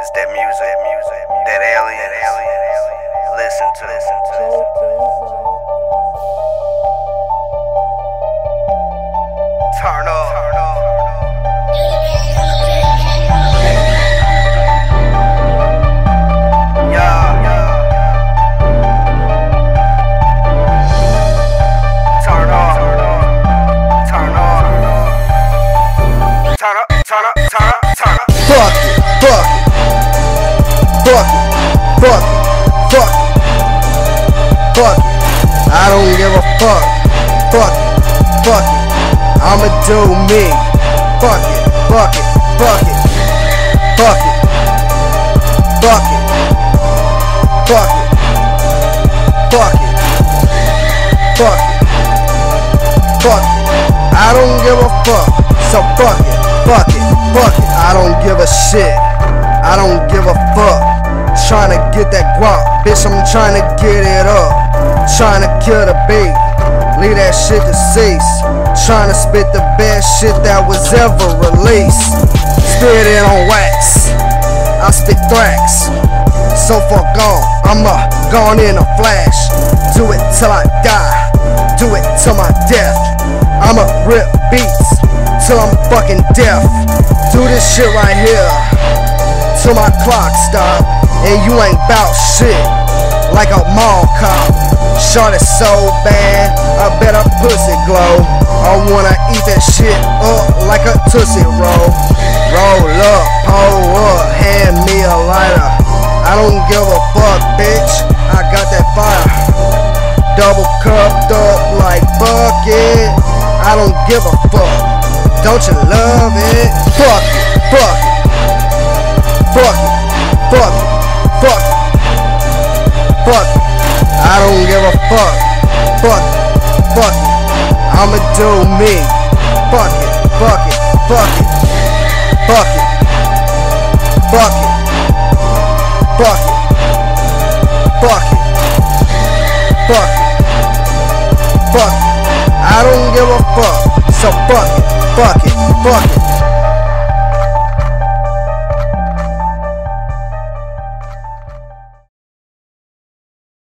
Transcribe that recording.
It's that music, music, that alien, alien. Listen to, listen to. Turn up, fuck. Fuck it, fuck it. I'ma do me. Fuck it, fuck it, fuck it. Fuck it. Fuck it. Fuck it. Fuck it. Fuck it. Fuck it. I don't give a fuck. So fuck it. Fuck it. Fuck it. I don't give a shit. I don't give a fuck. Tryna get that guap. Bitch, I'm trying to get it up. Trying to kill the beat. That shit to cease. Trying to spit the best shit that was ever released. Spit it on wax. I spit thrax. So far gone, I'm uh, gone in a flash. Do it till I die. Do it till my death. I'ma rip beats till I'm fucking deaf. Do this shit right here till my clock stop. And you ain't bout shit like a mall cop. Shot it so bad, I bet her pussy glow. I wanna eat that shit up like a Tootsie Roll. Roll up, pull up, hand me a lighter. I don't give a fuck, bitch. I got that fire. Double cupped up like bucket. I don't give a fuck. Don't you love it? Fuck it, fuck it. Fuck. Fuck it, fuck it. I'ma do me. Fuck it, fuck it, fuck it. Fuck it. Fuck it. Fuck it. Fuck it. Fuck it. Fuck it. I don't give a fuck. So fuck it. Fuck it. Fuck it.